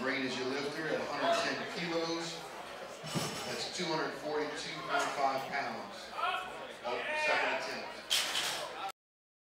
green as your lifter at 110 kilos. That's 242.5 pounds.